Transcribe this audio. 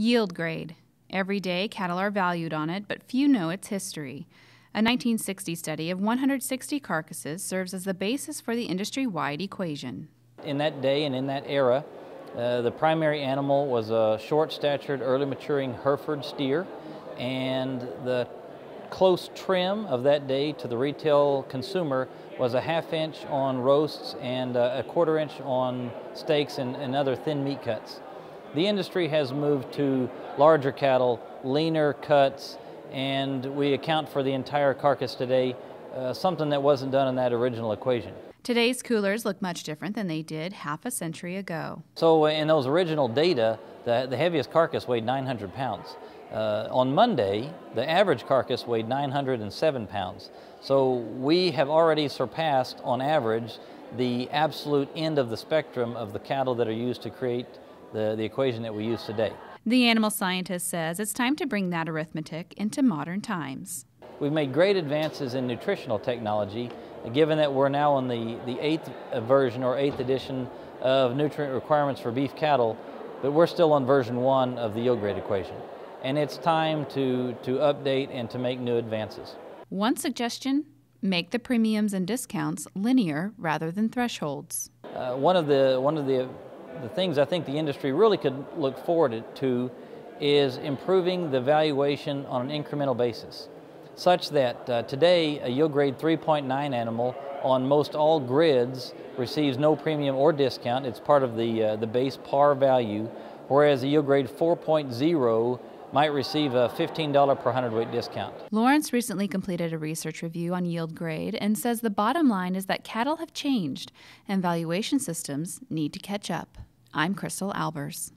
Yield grade. Every day, cattle are valued on it, but few know its history. A 1960 study of 160 carcasses serves as the basis for the industry wide equation. In that day and in that era, uh, the primary animal was a short statured, early maturing Hereford steer, and the close trim of that day to the retail consumer was a half inch on roasts and uh, a quarter inch on steaks and, and other thin meat cuts. The industry has moved to larger cattle, leaner cuts, and we account for the entire carcass today, uh, something that wasn't done in that original equation. Today's coolers look much different than they did half a century ago. So uh, in those original data, the, the heaviest carcass weighed 900 pounds. Uh, on Monday, the average carcass weighed 907 pounds. So we have already surpassed, on average, the absolute end of the spectrum of the cattle that are used to create the, the equation that we use today. The animal scientist says it's time to bring that arithmetic into modern times. We've made great advances in nutritional technology, given that we're now on the, the eighth version or eighth edition of nutrient requirements for beef cattle, but we're still on version one of the yield grade equation. And it's time to, to update and to make new advances. One suggestion make the premiums and discounts linear rather than thresholds. Uh, one of the, one of the the things I think the industry really could look forward to is improving the valuation on an incremental basis, such that uh, today a yield grade 3.9 animal on most all grids receives no premium or discount. It's part of the, uh, the base par value, whereas a yield grade 4.0 might receive a $15 per hundredweight discount. Lawrence recently completed a research review on yield grade and says the bottom line is that cattle have changed and valuation systems need to catch up. I'm Crystal Albers.